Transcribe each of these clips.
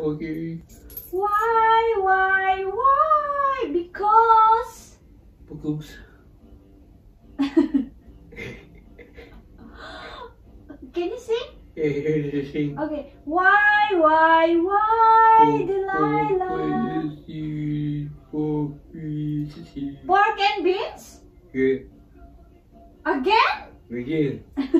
Okay. Why, why, why? Because. Because. Can you sing? Yeah, here's the thing. Okay. Why, why, why, Delilah? Pork and beans? Yeah, Again? again.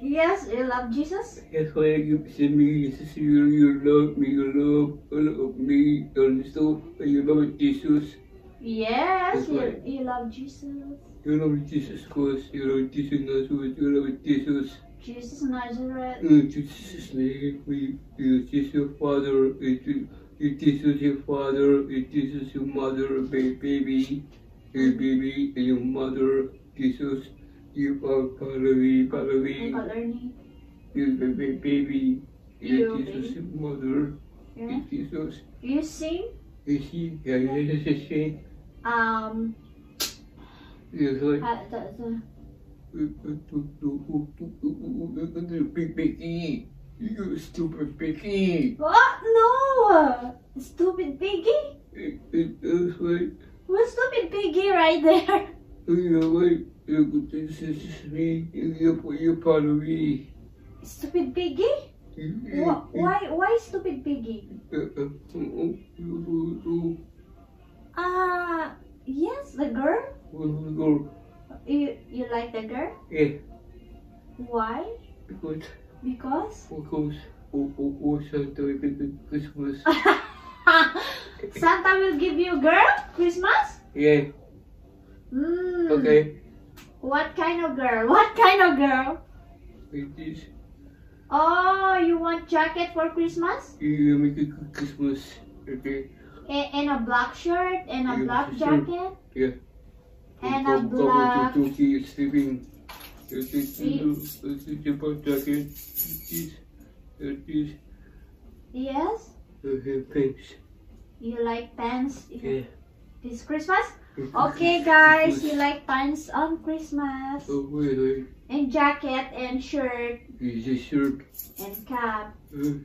yes, you love Jesus? That's why you to me, Jesus, you, you love me, you love, you love me, and so you love Jesus. Yes, you, you love Jesus. You love Jesus Christ, you love Jesus Nazareth, you love Jesus. Jesus Nazareth. In Jesus' name, we, Jesus, your father, it is, it is your father, jesus your mother, ba- baby, your baby, and your mother, Jesus. You are Palavi, Uncle Ernie. you baby, baby, You it is your mother, Yeah. it is us. You sing? Is he? Yeah, yeah, yeah, yeah. Um, Yes, like, uh, the, the, you stupid piggy. what? No! Stupid piggy? It, it, that's right. What stupid piggy right there? You know what? You, this is me. You, you're part of me. Stupid piggy? You, Why, why stupid piggy? Ah uh, you, you, yes, the girl? you, go. You, you like the girl? Yeah, Why? because, Because? because, oh, oh, oh, Santa, Christmas. Santa will give you girl Christmas? Yeah, Mm. okay. What kind of girl? What kind of girl? It is, Oh, you want jacket for Christmas? you make a Christmas. Okay, A- and a black shirt and a Yeah, black jacket yeah. and a black. to Turkey sleeping. It is, it is. It is, it Yes, uh, pants. you like pants. Yeah. This Christmas? Okay, guys, you like pants on Christmas Oh, and jacket and shirt shirt. and cap Uh,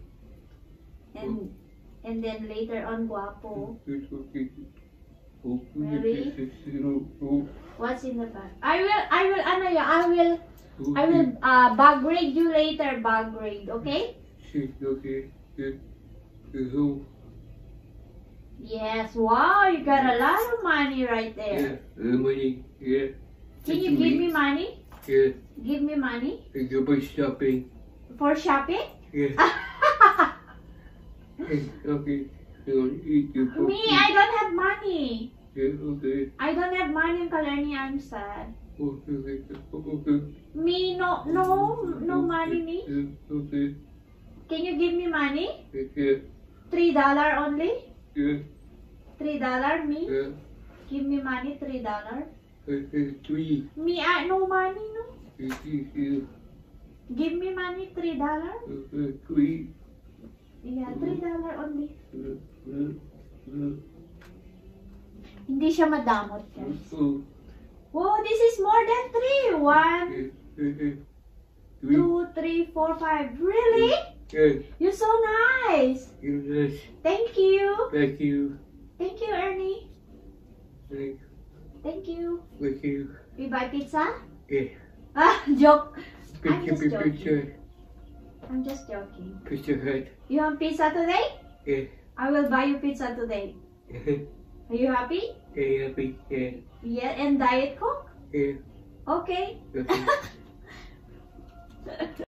and and then later on guapo. Oh, Really? this is, you know, What's in the bag? I will, I will, ano yun, I will, I will uh, bag grade you later, bag grade, okay? Okay. Yeah. Yeah, Yes, wow, you got a lot of money right yeah, there. the money, yeah. Can you give me money? Yeah, Give me money go by shopping. for shopping? Yeah, hey, okay. So, eat your me, I don't have money. Yeah, okay. I don't have money, in Kalani, I'm sad. Okay, okay. Okay. Me, no, no, no money, me. Yeah, okay. Can you give me money? Yeah, Three dollar only? Three dollar, me? Give me money, three dollar. Three. Me, I no money, no. Give me money, three dollar. three. Yeah, three dollar only. Hindi siya madamot, guys. oh, Wow, this is more than three. One, two, three, four, five. Really? Yeah, You're so nice. you guys. Thank you. Thank you. Thank you, Ernie. Thank, Thank you. thank you. We buy pizza? Yeah. Ah, joke. I'm Picture, just joking. picture, I'm just joking. picture head. You want pizza today? Yeah. I will buy you pizza today. Are you happy? Yeah, happy. Yeah, Yeah, and Diet Coke? yeah. Okay. Okay.